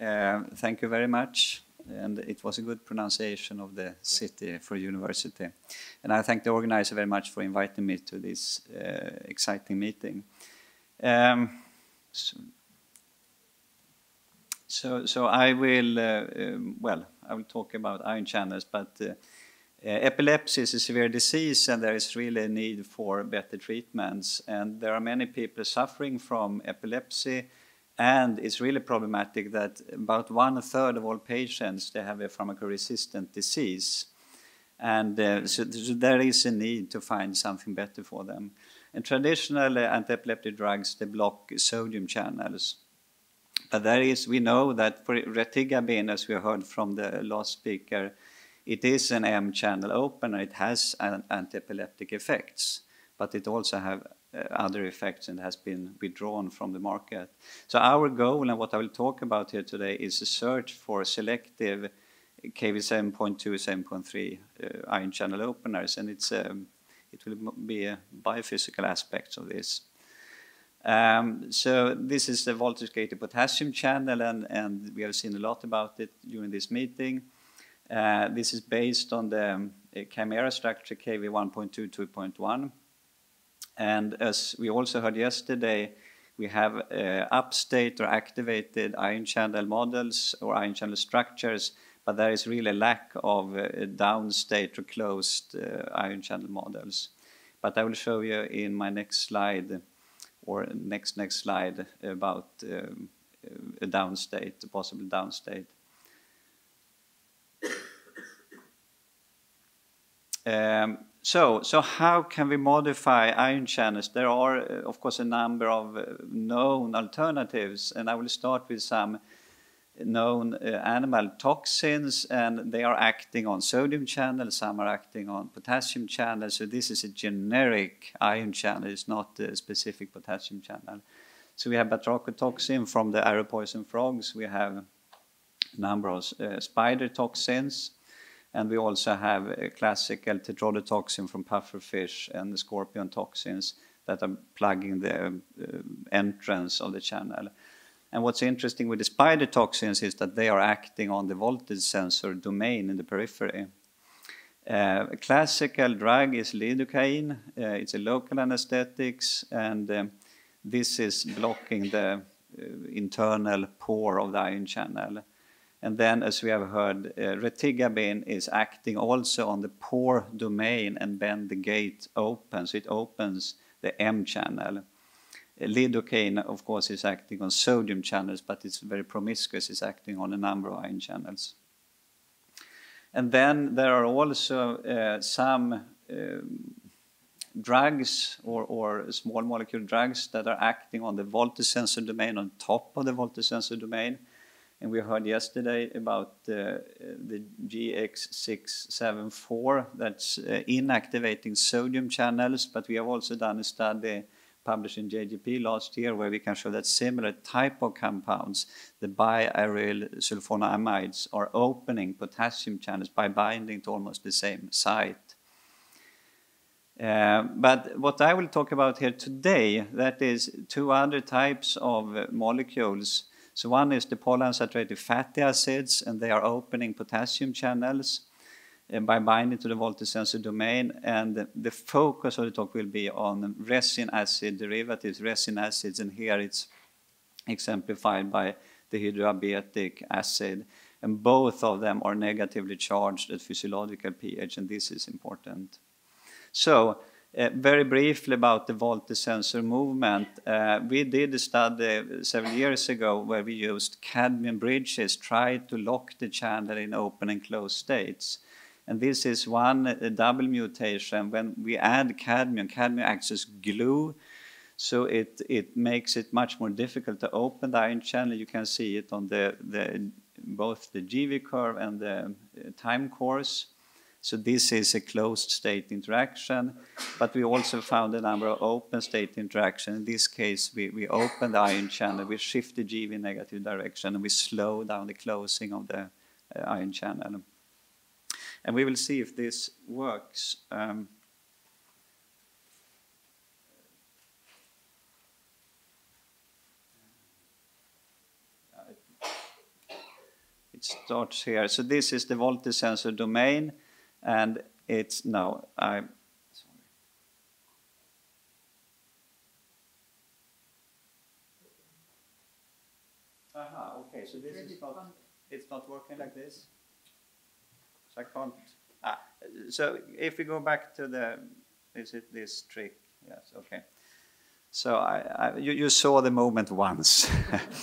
Uh, thank you very much. And it was a good pronunciation of the city for university. And I thank the organizer very much for inviting me to this uh, exciting meeting. Um, so, so, so, I will, uh, um, well, I will talk about ion channels, but uh, epilepsy is a severe disease and there is really a need for better treatments. And there are many people suffering from epilepsy and it's really problematic that about one third of all patients, they have a pharmacoresistant disease. And uh, so, so, there is a need to find something better for them. And traditional anti-epileptic drugs, they block sodium channels. But there is, we know that for retigabine, as we heard from the last speaker, it is an M channel opener. It has anti-epileptic effects, but it also have other effects and has been withdrawn from the market. So our goal and what I will talk about here today is a search for selective Kv7.2, 7.3 uh, ion channel openers, and it's um, it will be a biophysical aspects of this. Um, so this is the voltage-gated potassium channel, and, and we have seen a lot about it during this meeting. Uh, this is based on the um, chimera structure Kv1.2, 2.1. And as we also heard yesterday, we have uh, upstate or activated ion channel models or ion channel structures, but there is really a lack of uh, downstate or closed uh, ion channel models. But I will show you in my next slide, or next next slide, about um, a downstate, a possible downstate. Um, so, so how can we modify ion channels? There are, uh, of course, a number of uh, known alternatives, and I will start with some known uh, animal toxins, and they are acting on sodium channels, some are acting on potassium channels. So this is a generic ion channel, it's not a specific potassium channel. So we have batrachotoxin from the arrow poison frogs, we have a number of uh, spider toxins, and we also have a classical tetrodotoxin from pufferfish and the scorpion toxins that are plugging the uh, entrance of the channel. And what's interesting with the spider toxins is that they are acting on the voltage sensor domain in the periphery. Uh, a classical drug is lidocaine. Uh, it's a local anesthetic, and um, this is blocking the uh, internal pore of the ion channel. And then, as we have heard, uh, retigabine is acting also on the pore domain and bend the gate open, so it opens the M channel. Lidocaine, of course, is acting on sodium channels, but it's very promiscuous. It's acting on a number of ion channels. And then there are also uh, some um, drugs or, or, small molecule drugs that are acting on the voltage sensor domain on top of the voltage sensor domain. And we heard yesterday about uh, the GX674 that's uh, inactivating sodium channels, but we have also done a study published in JGP last year where we can show that similar type of compounds, the biaryl sulfonamides, are opening potassium channels by binding to almost the same site. Uh, but what I will talk about here today, that is two other types of molecules so one is the polyunsaturated fatty acids, and they are opening potassium channels uh, by binding to the voltage sensor domain. And the focus of the talk will be on resin acid derivatives, resin acids, and here it's exemplified by the hydroabatic acid. And both of them are negatively charged at physiological pH, and this is important. So Eh, very briefly about the voltage sensor movement. Uh, we did a study several years ago where we used cadmium bridges, tried to lock the channel in open and closed states. And this is one eh, double mutation. When we add cadmium, cadmium acts as glue, so it, it makes it much more difficult to open the ion channel. You can see it on the, the both the GV curve and the time course. So this is a closed state interaction, but we also found a number of open state interaction. In this case, we, we open the ion channel, we shift the GV negative direction, and we slow down the closing of the uh, ion channel. And we will see if this works. Um, it starts here. So this is the voltage sensor domain, and it's now I. Sorry. Aha, okay. So this is not. It's not working like this. So I can't. Ah, so if we go back to the, is it this trick? Yes. Okay. So I, I you, you saw the moment once.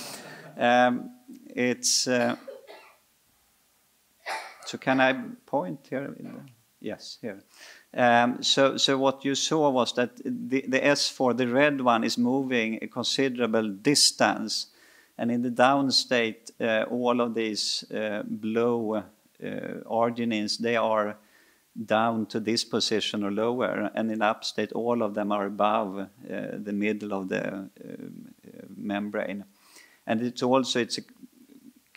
um, it's. Uh, so can I point here? yes, here. Um, so, so what you saw was that the, the S4, the red one, is moving a considerable distance, and in the down state, uh, all of these uh, blue uh, arginines they are down to this position or lower, and in upstate, all of them are above uh, the middle of the uh, membrane. And it's also it's a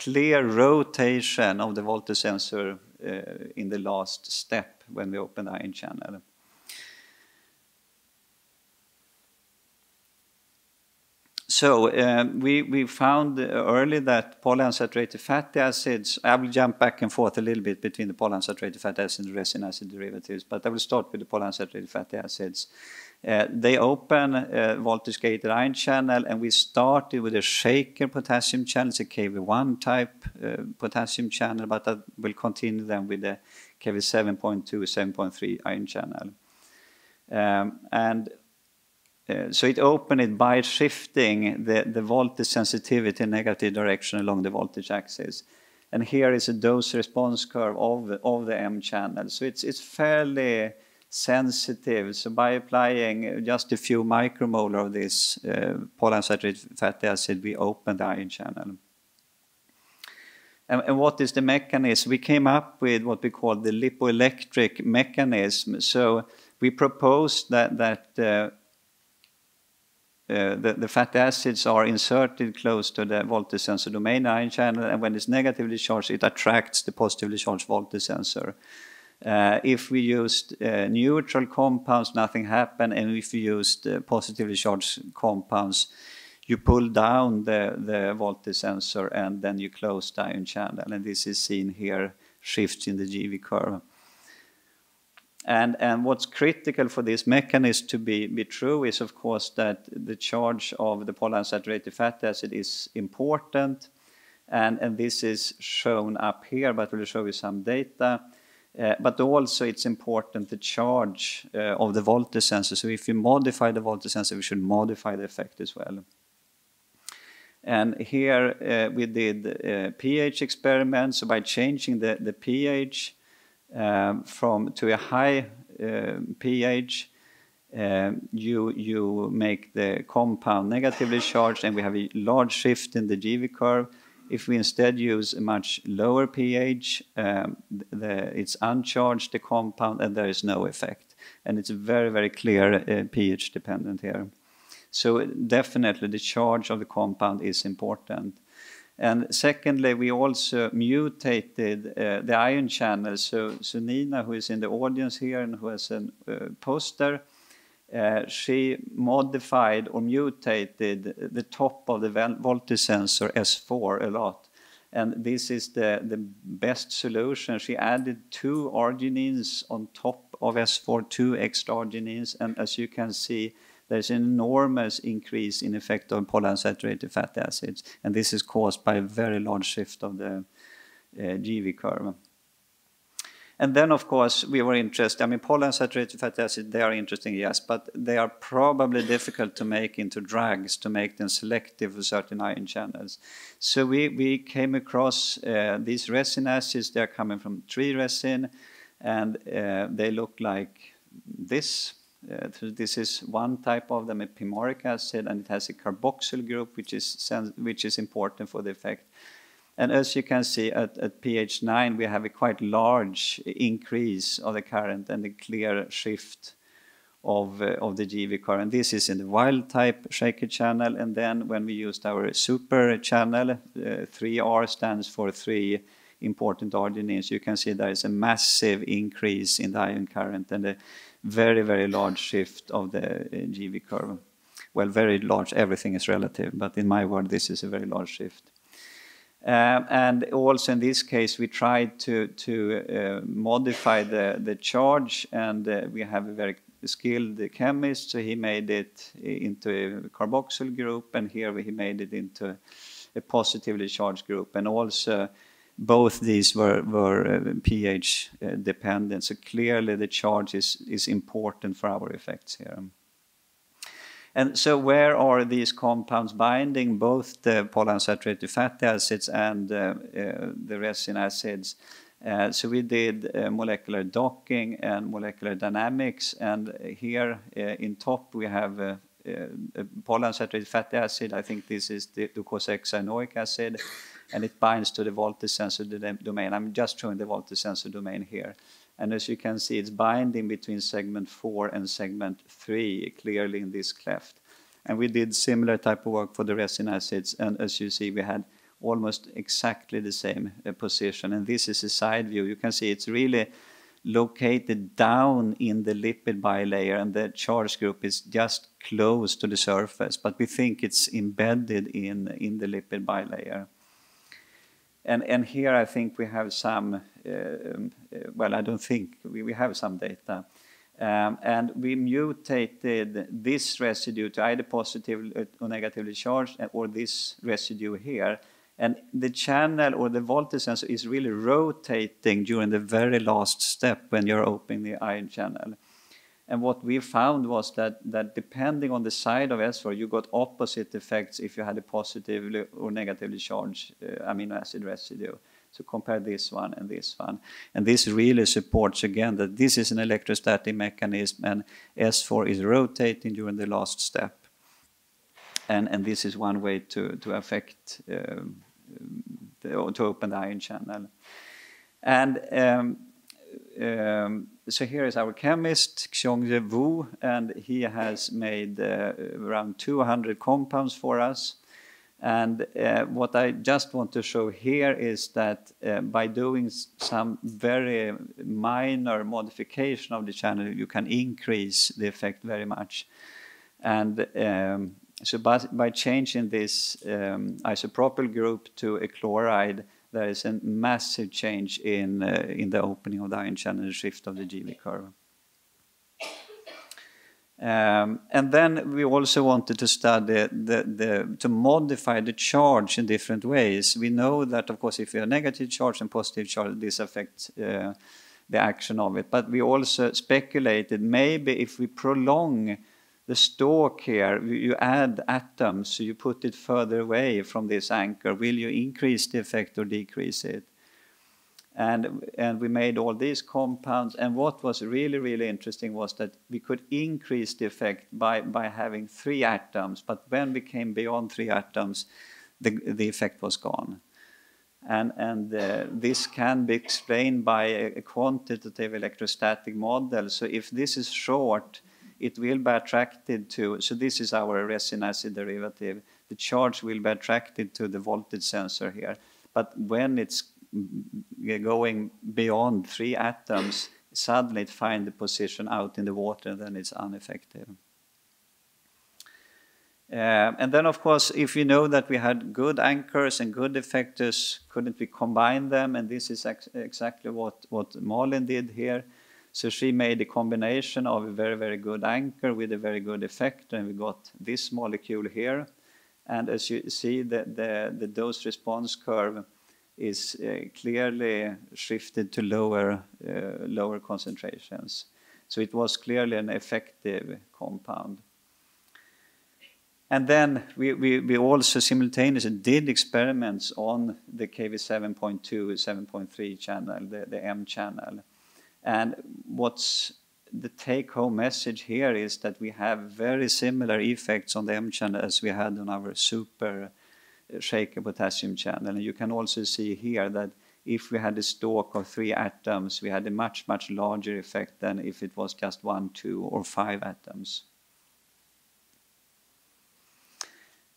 clear rotation of the voltage sensor uh, in the last step when we open the ion channel. So uh, we, we found early that polyunsaturated fatty acids, I will jump back and forth a little bit between the polyunsaturated fatty acids and the resin acid derivatives, but I will start with the polyunsaturated fatty acids. Uh, they open a voltage gated ion channel, and we started with a shaker potassium channel. It's a KV1 type uh, potassium channel, but that will continue then with the KV7.2, 7.3 ion channel. Um, and uh, so it opened it by shifting the, the voltage sensitivity in negative direction along the voltage axis. And here is a dose response curve of, of the M channel. So it's, it's fairly sensitive. So by applying just a few micromolar of this uh, polyunsaturated fatty acid, we open the ion channel. And, what is the mechanism? We came up with what we call the lipoelectric mechanism. So we proposed that, that uh, uh, the, the, fatty acids are inserted close to the voltage sensor domain ion channel, and when it's negatively charged, it attracts the positively charged voltage sensor. Uh, if we used uh, neutral compounds, nothing happened, and if we used uh, positively charged compounds, you pull down the, the voltage sensor and then you close the ion channel, and this is seen here, shifts in the GeV curve. And, and what's critical for this mechanism to be, be true is, of course, that the charge of the polyunsaturated fatty acid is important, and, and this is shown up here, but we'll show you some data. Uh, but also it's important the charge uh, of the voltage sensor. So if you modify the voltage sensor, we should modify the effect as well. And here uh, we did pH experiments. So by changing the, the pH um, from to a high pH, you, you make the compound negatively charged and we have a large shift in the GV curve if we instead use a much lower pH, um, the, it's uncharged, the compound, and there is no effect. And it's very, very clear uh, pH dependent here. So definitely the charge of the compound is important. And secondly, we also mutated uh, the ion channel. So, so Nina, who is in the audience here and who has a uh, poster, uh, she modified or mutated the top of the voltage sensor S4 a lot. And this is the, the best solution. She added two arginines on top of S4, two extra arginines. And as you can see, there's an enormous increase in effect of polyunsaturated fatty acids. And this is caused by a very large shift of the uh, GeV curve. And then, of course, we were interested. I mean, polyunsaturated fatty acids, they are interesting, yes, but they are probably difficult to make into drugs to make them selective for certain ion channels. So we, we came across uh, these resin acids. They're coming from tree resin, and uh, they look like this. Uh, this is one type of them, a pimoric acid, and it has a carboxyl group, which is, which is important for the effect. And as you can see at, at pH 9, we have a quite large increase of the current and a clear shift of, uh, of the GeV current. This is in the wild type shaker channel. And then when we used our super channel, uh, 3R stands for three important arginines. You can see there is a massive increase in the ion current and a very, very large shift of the uh, GeV curve. Well, very large, everything is relative, but in my world, this is a very large shift. Um, and also in this case, we tried to, to uh, modify the, the charge, and uh, we have a very skilled chemist, so he made it into a carboxyl group, and here he made it into a positively charged group. And also, both these were, were uh, pH uh, dependent, so clearly the charge is, is important for our effects here. And so where are these compounds binding, both the polyunsaturated fatty acids and uh, uh, the resin acids? Uh, so we did uh, molecular docking and molecular dynamics, and here uh, in top we have uh, a polyunsaturated fatty acid. I think this is the docosahexaenoic acid, and it binds to the voltage sensor domain. I'm just showing the voltage sensor domain here. And as you can see, it's binding between segment 4 and segment 3 clearly in this cleft. And we did similar type of work for the resin acids, and as you see, we had almost exactly the same uh, position. And this is a side view. You can see it's really located down in the lipid bilayer, and the charge group is just close to the surface, but we think it's embedded in, in the lipid bilayer. And, and here I think we have some, uh, um, uh, well, I don't think, we, we have some data. Um, and we mutated this residue to either positively or negatively charged or this residue here. And the channel or the voltage sensor is really rotating during the very last step when you're opening the ion channel. And what we found was that, that depending on the side of S4, you got opposite effects if you had a positively or negatively charged uh, amino acid residue. So compare this one and this one. And this really supports again that this is an electrostatic mechanism and S4 is rotating during the last step. And, and this is one way to, to affect, uh, the, to open the ion channel. And um, um, so here is our chemist, Xiongye Wu, and he has made uh, around 200 compounds for us. And uh, what I just want to show here is that uh, by doing some very minor modification of the channel, you can increase the effect very much. And um, so by, by, changing this um, isopropyl group to a chloride, there is a massive change in, uh, in the opening of the ion channel and shift of the GV curve. Um, and then we also wanted to study the, the, to modify the charge in different ways. We know that, of course, if you have negative charge and positive charge, this affects uh, the action of it. But we also speculated maybe if we prolong the stalk here, you add atoms, so you put it further away from this anchor. Will you increase the effect or decrease it? And, and we made all these compounds. And what was really, really interesting was that we could increase the effect by, by having three atoms. But when we came beyond three atoms, the, the effect was gone. And, and uh, this can be explained by a, a quantitative electrostatic model. So if this is short, it will be attracted to, so this is our resin acid derivative, the charge will be attracted to the voltage sensor here. But when it's going beyond three atoms, suddenly it finds the position out in the water, then it's ineffective. Uh, and then, of course, if you know that we had good anchors and good effectors, couldn't we combine them? And this is ex exactly what, what Malin did here. So she made a combination of a very, very good anchor with a very good effect, and we got this molecule here. And as you see, the, the, the dose response curve is uh, clearly shifted to lower, uh, lower concentrations. So it was clearly an effective compound. And then we, we, we also simultaneously did experiments on the KV7.2, 7.3 channel, the, the M channel. And what's the take-home message here is that we have very similar effects on the M channel as we had on our super uh, shaker potassium channel. And you can also see here that if we had a stalk of three atoms, we had a much, much larger effect than if it was just one, two, or five atoms.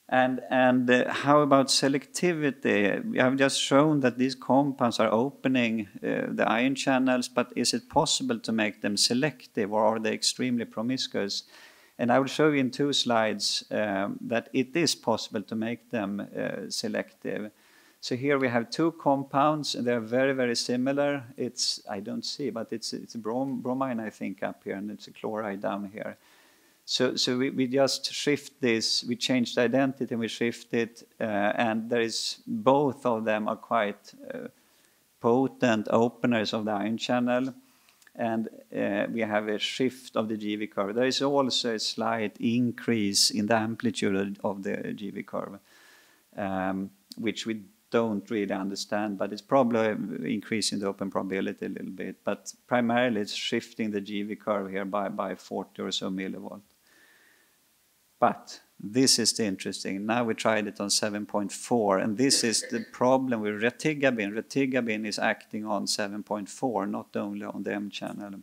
And, and uh, how about selectivity? We have just shown that these compounds are opening uh, the ion channels, but is it possible to make them selective or are they extremely promiscuous? And I will show you in two slides um, that it is possible to make them uh, selective. So here we have two compounds, and they're very, very similar. It's, I don't see, but it's, it's brom bromine, I think, up here, and it's a chloride down here. So, so we, we just shift this, we change the identity and we shift it, uh, and there is, both of them are quite uh, potent openers of the ion channel, and uh, we have a shift of the GV curve. There is also a slight increase in the amplitude of the GV curve, um, which we don't really understand, but it's probably increasing the open probability a little bit. But primarily, it's shifting the GV curve here by, by 40 or so millivolt. But this is the interesting. Now we tried it on 7.4, and this is the problem with retigabine. Retigabine is acting on 7.4, not only on the M channel.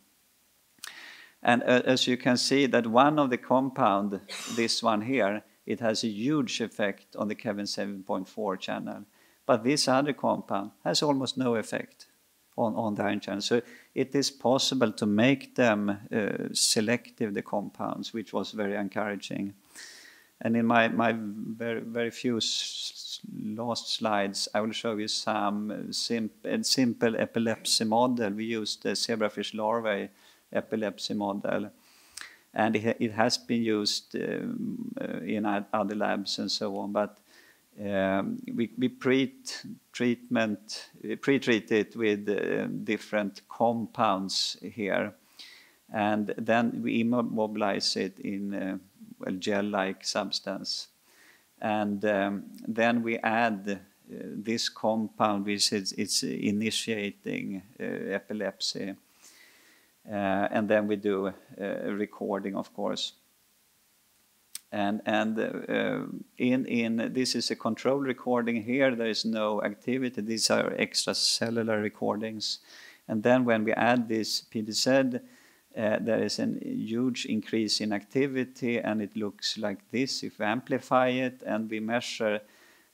And uh, as you can see, that one of the compound, this one here, it has a huge effect on the Kevin 7.4 channel. But this other compound has almost no effect on, on the ion channel. So it is possible to make them uh, selective, the compounds, which was very encouraging. And in my, my very, very few last slides, I will show you some simple, simple epilepsy model. We used the zebrafish larvae epilepsy model. And it, it has been used um, in other labs and so on. But um, we, we pre-treatment, pre-treat it with uh, different compounds here, and then we immobilize it in uh, well, gel-like substance, and um, then we add uh, this compound, which is it's initiating uh, epilepsy, uh, and then we do a recording, of course. And, and uh, in, in this is a control recording here, there is no activity. These are extracellular recordings. And then when we add this PDZ, there is a huge increase in activity and it looks like this if we amplify it and we measure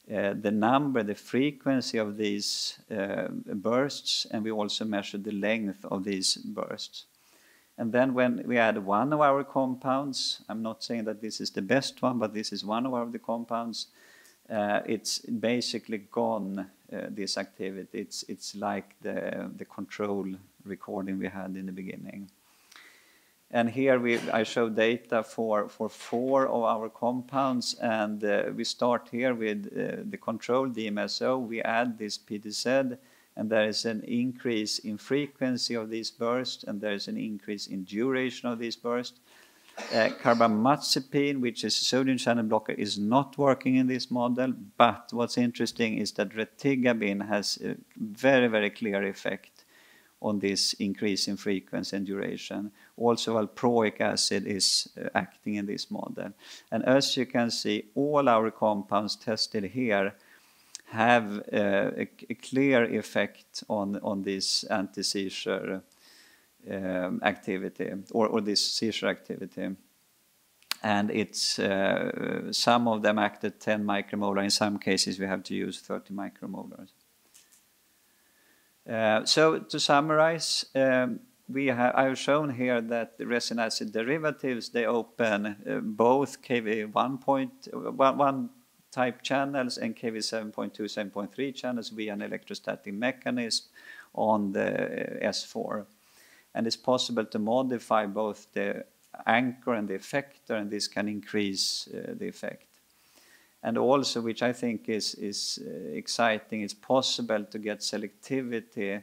uh, the number, the frequency of these uh, bursts, and we also measure the length of these bursts. And then when we add one of our compounds, I'm not saying that this is the best one, but this is one of our the compounds, uh, it's basically gone, uh, this activity. It's, it's like the, the control recording we had in the beginning. And here we, I show data for, for four of our compounds, and uh, we start here with uh, the control DMSO. We add this PDZ, and there is an increase in frequency of these bursts, and there is an increase in duration of these bursts. Uh, carbamazepine, which is a sodium channel blocker, is not working in this model, but what's interesting is that retigabine has a very, very clear effect on this increase in frequency and duration. Also, valproic acid is uh, acting in this model. And as you can see, all our compounds tested here have uh, a, clear effect on, on this anti-seizure um, activity or, or this seizure activity. And it's uh, some of them act at 10 micromolar. In some cases, we have to use 30 micromolar. Uh, so to summarize, um, we have, I have shown here that the resin acid derivatives, they open uh, both KV 1.1 type channels and KV 7.2, 7.3 channels via an electrostatic mechanism on the S4. And it's possible to modify both the anchor and the effector, and this can increase uh, the effect. And also, which I think is, is uh, exciting, it's possible to get selectivity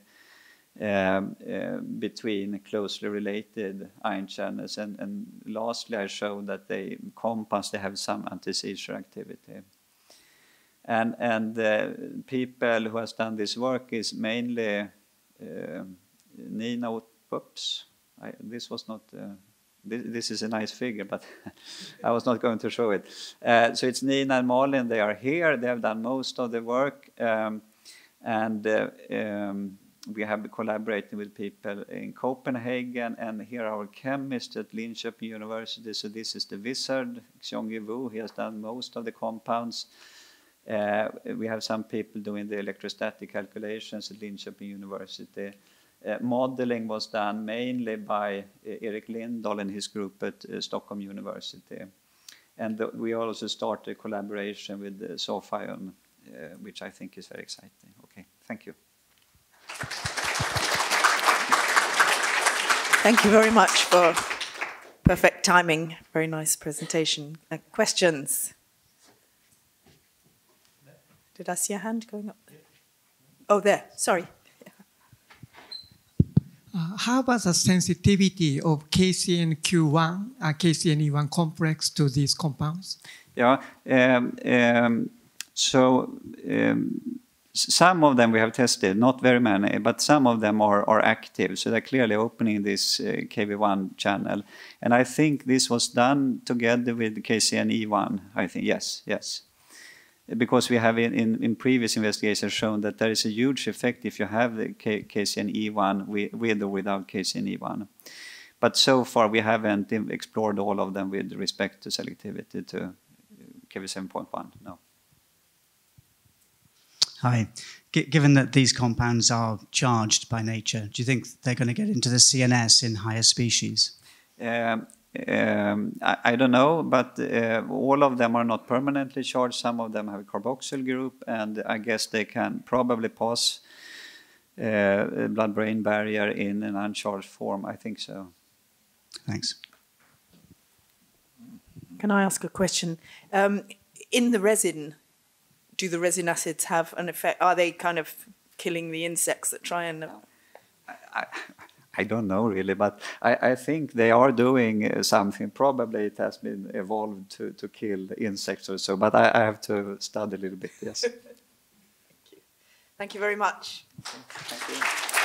um, uh, between closely related ion channels. And, and lastly, I showed that they compounds they have some anti-seizure activity. And, and uh, people who has done this work is mainly uh, Nina, whoops, I, this was not, uh, this, this, is a nice figure, but I was not going to show it. Uh, so it's Nina and Malin, they are here, they have done most of the work. Um, and uh, um, we have been collaborating with people in Copenhagen, and here our chemist at Linköping University. So this is the wizard, Xiongyu Wu. He has done most of the compounds. Uh, we have some people doing the electrostatic calculations at Linköping University. Uh, modeling was done mainly by uh, Erik Lindahl and his group at Stockholm University. And we also started collaboration with uh, uh, which I think is very exciting. Okay, thank you. Thank you very much for perfect timing. Very nice presentation. Uh, questions? Did I see a hand going up? Oh, there. Sorry. Uh, how about the sensitivity of KCNQ1, uh, KCNE1 complex to these compounds? Yeah. Um, um, so um, some of them we have tested, not very many, but some of them are, are active. So they're clearly opening this uh, KV1 channel. And I think this was done together with KCNE1. I think, yes, yes because we have in, in, in, previous investigations shown that there is a huge effect if you have the K, KCNE1 with, with or without KCNE1. But so far we haven't explored all of them with respect to selectivity to KV7.1, no. Hi. G given that these compounds are charged by nature, do you think they're going to get into the CNS in higher species? Um, um, I, I, don't know, but uh, all of them are not permanently charged. Some of them have a carboxyl group, and I guess they can probably pass uh, blood-brain barrier in an uncharged form. I think so. Thanks. Can I ask a question? Um, in the resin, do the resin acids have an effect? Are they kind of killing the insects that try and? I, I, I don't know really, but I, I think they are doing uh, something. Probably it has been evolved to, to kill insects or so, but I, I have to study a little bit, yes. Thank you. Thank you very much. Thank you.